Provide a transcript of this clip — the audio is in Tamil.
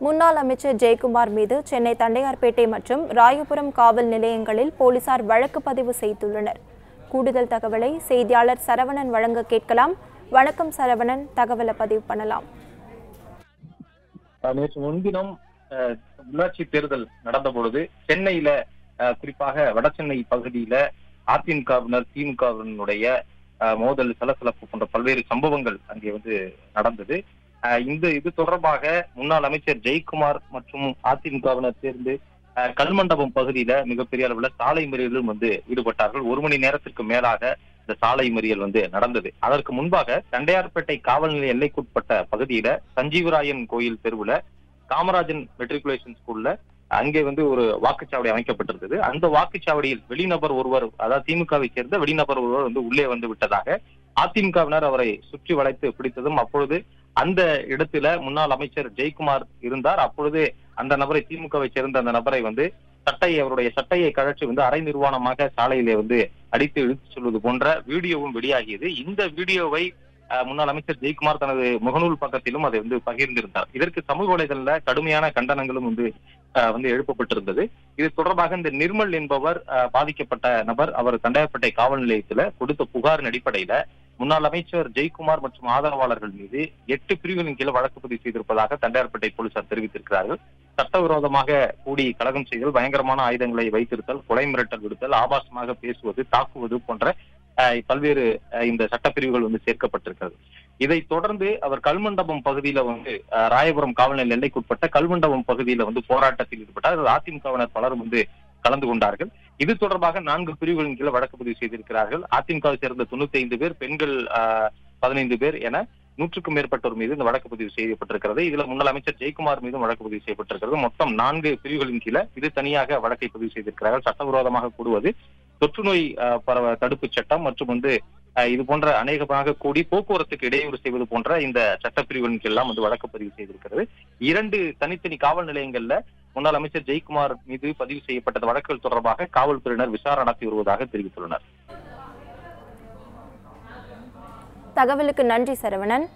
முன்னாள் அமைச்சர் ஜெயக்குமார் மீது சென்னை தண்டையார்பேட்டை மற்றும் ராயபுரம் காவல் நிலையங்களில் போலீசார் வழக்கு பதிவு செய்துள்ளனர். கூடுதல் தகவலை செய்தியாளர் சரவணன் வழங்க கேட்கலாம். வணக்கம் சரவணன் தகவலை பதிவு பண்ணலாம். நேற்று முன்தினம் உள்ளாட்சி தேர்தல் நடந்த பொழுது சென்னையில அஹ், குறிப்பாக வடசென்னை பகுதியில அதிமுகவினர் திமுகவினுடைய அஹ், மோதல் சலசலப்பு போன்ற பல்வேறு சம்பவங்கள் அங்கே வந்து நடந்தது. இந்த இது தொடர்பாக முன்னாள் அமைச்சர் ஜெயக்குமார் மற்றும் அதிமுகவினர் சேர்ந்து கல்மண்டபம் பகுதியில மிகப்பெரிய அளவுல சாலை மறியலிலும் வந்து ஈடுபட்டார்கள். ஒரு மணி நேரத்திற்கு மேலாக இந்த சாலை மறியல் வந்து நடந்தது. அதற்கு முன்பாக தண்டையார்பேட்டை காவல் நிலைய எல்லைக்குட்பட்ட பகுதியில சஞ்சீவராயன் கோயில் தெருவுல காமராஜன் மெட்ரிகுலேஷன் ஸ்கூல்ல அங்கே வந்து ஒரு வாக்குச்சாவடி அமைக்கப்பட்டிருந்தது. அந்த வாக்குச்சாவடியில் வெளிநபர் ஒருவர் அதாவது திமுகவை சேர்ந்த வெளிநபர் ஒருவர் வந்து உள்ளே வந்து விட்டதாக அதிமுகவினர் அவரை சுற்றி வளைத்து பிடித்ததும் அப்பொழுது அந்த இடத்துல முன்னாள் அமைச்சர் ஜெயக்குமார் இருந்தார். அப்பொழுது அந்த நபரை திமுகவை சேர்ந்த அந்த நபரை வந்து சட்டையை அவருடைய சட்டையை கழற்றி வந்து அரை நிர்வாணமாக சாலையிலே வந்து அடித்து இழுத்து சொல்வது போன்ற வீடியோவும் வெளியாகியது. இந்த வீடியோவை முன்னாள் அமைச்சர் ஜெயக்குமார் தனது முகநூல் பக்கத்திலும் அதை வந்து பகிர்ந்திருந்தார். இதற்கு சமூக வலைதள கடுமையான கண்டனங்களும் வந்து அஹ், வந்து எழுப்பப்பட்டிருந்தது. இது தொடர்பாக இந்த நிர்மல் என்பவர் அஹ், பாதிக்கப்பட்ட நபர் அவர் தண்டையார்பேட்டை காவல் நிலையத்துல கொடுத்த புகாரின் அடிப்படையில முன்னாள் அமைச்சர் ஜெய்குமார் மற்றும் ஆதரவாளர்கள் மீது எட்டு பிரிவுகளின் கீழ் வழக்கு பதிவு செய்திருப்பதாக தண்டையார்பேட்டை போலீசார் தெரிவித்திருக்கிறார்கள். சட்டவிரோதமாக கூடி கலகம் செய்தல் பயங்கரமான ஆயுதங்களை வைத்திருத்தல் கொலை மிரட்டல் விடுத்தல் ஆபாசமாக பேசுவது தாக்குவது போன்ற அஹ், பல்வேறு அஹ், இந்த சட்டப்பிரிவுகள் வந்து சேர்க்கப்பட்டிருக்கிறது. இதை தொடர்ந்து அவர் கல்மண்டபம் பகுதியில வந்து ராயபுரம் காவல் நிலைய எல்லைக்குட்பட்ட கல்மண்டபம் பகுதியில வந்து போராட்டத்தில் ஈடுபட்டார். அதிமுகவினர் பலரும் வந்து கலந்து கொண்டார்கள். இது தொடர்பாக நான்கு பிரிவுகளின் கீழ் வழக்கு பதிவு செய்திருக்கிறார்கள். அதிமுகவை சேர்ந்த தொண்ணூத்தி ஐந்து பேர் பெண்கள் பதினைந்து பேர் என நூற்றுக்கும் மேற்பட்டோர் மீது இந்த வழக்கு பதிவு செய்யப்பட்டிருக்கிறது. இதுல முன்னாள் அமைச்சர் ஜெயக்குமார் மீதும் வழக்கு பதிவு செய்யப்பட்டிருக்கிறது. மொத்தம் நான்கு பிரிவுகளின் கீழே இது தனியாக வழக்கை பதிவு செய்திருக்கிறார்கள். சட்டவிரோதமாக கூடுவது தொற்று நோய் பரவ தடுப்பு சட்டம் மற்றும் வந்து இது போன்ற அநேகமாக கூடி போக்குவரத்துக்கு இடையூறு செய்வது போன்ற இந்த சட்டப்பிரிவுகளின் கீழெல்லாம் வந்து வழக்கு பதிவு செய்திருக்கிறது. இரண்டு தனித்தனி காவல் நிலையங்கள்ல முன்னாள் அமைச்சர் ஜெய்குமார் மீது பதிவு செய்யப்பட்ட வழக்குகள் தொடர்பாக காவல்துறையினர் விசாரணை நடத்தி வருவதாக தெரிவித்துள்ளனர். தகவலுக்கு நன்றி சரவணன்.